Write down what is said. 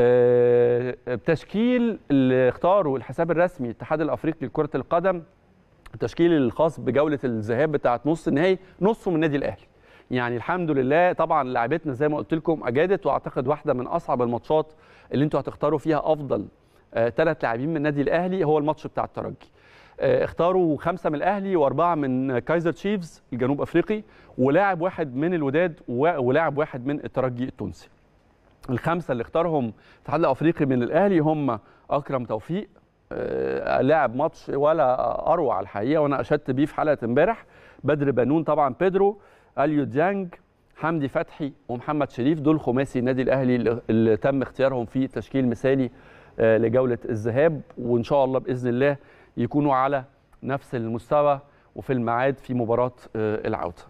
آه، تشكيل اللي اختاره الحساب الرسمي الاتحاد الأفريقي لكرة القدم التشكيل الخاص بجولة الذهاب بتاعة نص النهائي نصه من النادي الأهلي. يعني الحمد لله طبعا لعبتنا زي ما قلت لكم أجادت وأعتقد واحدة من أصعب الماتشات اللي أنتوا هتختاروا فيها أفضل ثلاث لاعبين من النادي الأهلي هو الماتش بتاع الترجي. آه، اختاروا خمسة من الأهلي وأربعة من كايزر تشيفز الجنوب أفريقي ولاعب واحد من الوداد ولاعب واحد من الترجي التونسي. الخمسة اللي اختارهم الاتحاد الافريقي من الأهلي هم أكرم توفيق آه، لاعب ماتش ولا أروع الحقيقة وأنا أشدت بيه في حلقة امبارح. بدر بنون طبعا بيدرو أليو ديانج حمدي فتحي ومحمد شريف دول خماسي النادي الأهلي اللي- تم اختيارهم في تشكيل مثالي آه، لجولة الذهاب. وإن شاء الله بإذن الله يكونوا على نفس المستوى وفي الميعاد في مباراة آه، العودة.